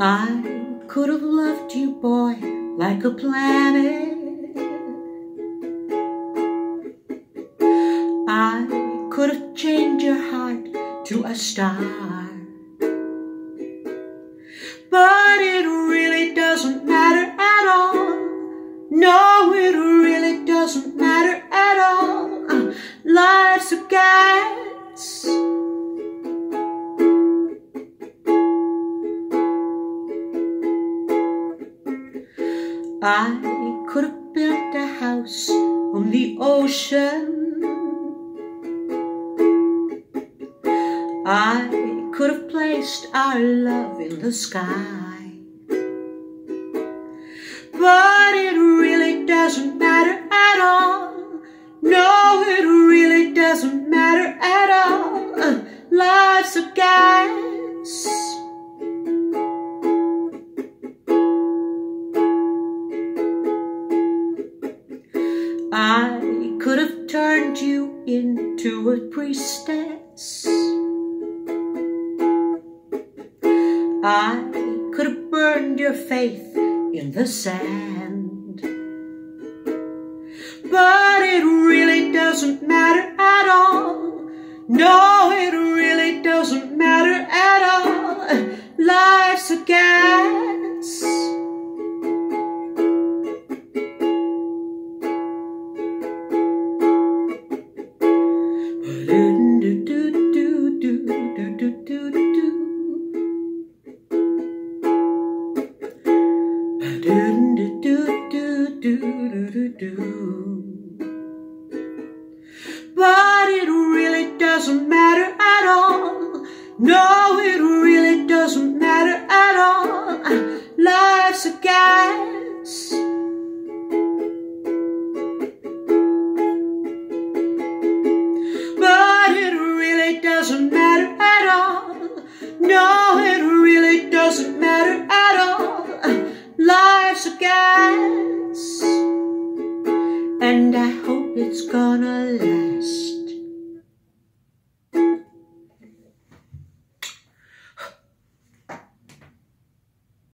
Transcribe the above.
I could have loved you, boy, like a planet. I could have changed your heart to a star. But it really doesn't matter at all. No, it really doesn't matter at all. Life's a gas. I could have built a house on the ocean. I could have placed our love in the sky. But it really doesn't matter I could have turned you into a priestess. I could have burned your faith in the sand. But it really doesn't matter at all. No, it really doesn't matter at all. Life's a gas. But it really doesn't matter at all. No, it really doesn't matter at all. Life's a gas. But it really doesn't matter at all. No, And I hope it's gonna last.